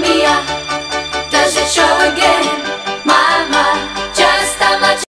mía.